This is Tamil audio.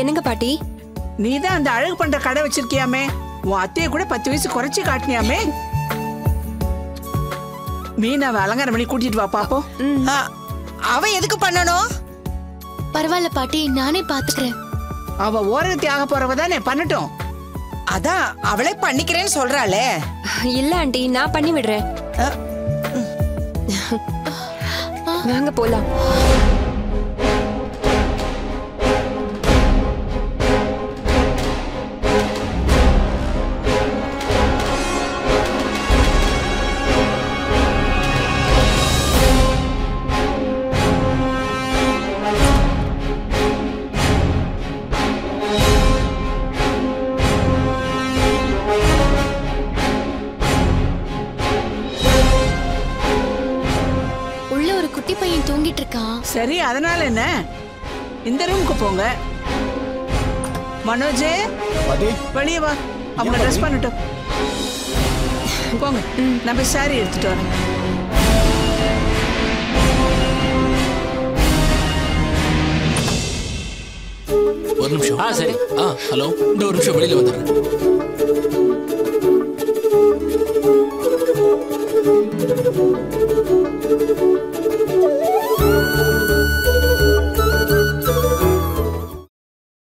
என்னங்க பாட்டி? நீ தான் அந்த அழகு பண்ற கடை வச்சிருக்கியாமே? உன் அத்தையை கூட பத்து வயசு குறைச்சி காட்டினியாமே? மீனாவை அலங்காரம் பண்ணி கூட்டிட்டு வா பாப்போம். அவ எதுக்கு பண்ணணும்? பரவாயில்ல பாட்டி நானே பாத்துக்கிறேன். அவ ஓரகத்தி ஆக போறவ தானே பண்ணட்டும். அதான் அவளே பண்ணிக்கிறேன்னு சொல்றாளே. இல்ல ஆண்டி நான் பண்ணி விடுறேன். வாங்க போலாம். பையன் தூங்கிட்டு இருக்கான்? சரி அதனால என்ன? இந்த ரூமுக்கு போங்க. மனோஜே வெளியே வா. அவங்க ட்ரெஸ் பண்ணட்டும். போங்க நம்ம சாரி எடுத்துட்டு வரேன். ஒரு நிமிஷம். ஆ சரி. ஆ ஹலோ. இந்த ஒரு நிமிஷம் வெளியில வந்துடுறேன்.